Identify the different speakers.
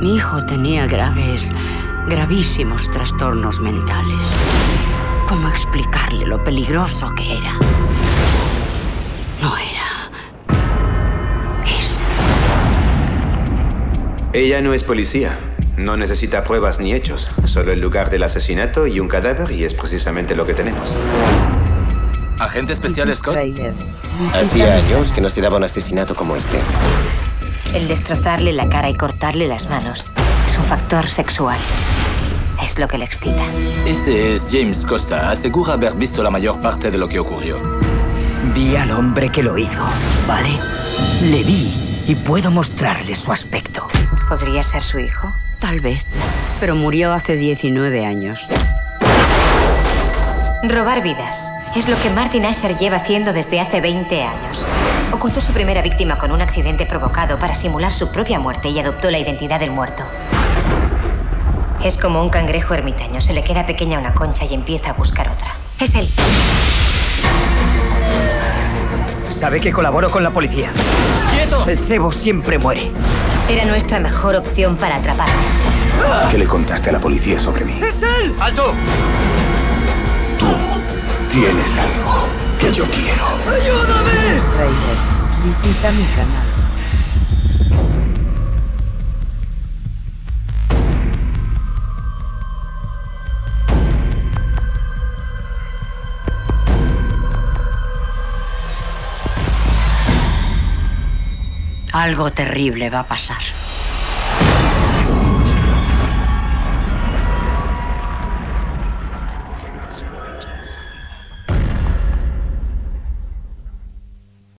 Speaker 1: Mi hijo tenía graves, gravísimos trastornos mentales. ¿Cómo explicarle lo peligroso que era? No era. Es.
Speaker 2: Ella no es policía. No necesita pruebas ni hechos. Solo el lugar del asesinato y un cadáver y es precisamente lo que tenemos.
Speaker 3: Agente especial Scott.
Speaker 4: Hacía años que no se daba un asesinato como este.
Speaker 5: El destrozarle la cara y cortarle las manos es un factor sexual. Es lo que le excita.
Speaker 3: Ese es James Costa. Asegura haber visto la mayor parte de lo que ocurrió.
Speaker 6: Vi al hombre que lo hizo, ¿vale? Le vi y puedo mostrarle su aspecto.
Speaker 5: ¿Podría ser su hijo?
Speaker 1: Tal vez. Pero murió hace 19 años.
Speaker 5: Robar vidas. Es lo que Martin Asher lleva haciendo desde hace 20 años. Ocultó su primera víctima con un accidente provocado para simular su propia muerte y adoptó la identidad del muerto. Es como un cangrejo ermitaño. Se le queda pequeña una concha y empieza a buscar otra. Es él.
Speaker 6: Sabe que colaboro con la policía.
Speaker 3: ¡Quieto!
Speaker 6: El cebo siempre muere.
Speaker 5: Era nuestra mejor opción para atraparlo.
Speaker 7: ¿Qué le contaste a la policía sobre mí?
Speaker 6: ¡Es él!
Speaker 3: ¡Alto!
Speaker 7: Tú tienes algo que yo quiero.
Speaker 6: ¡Ayúdame!
Speaker 8: Visita mi canal.
Speaker 1: Algo terrible va a pasar.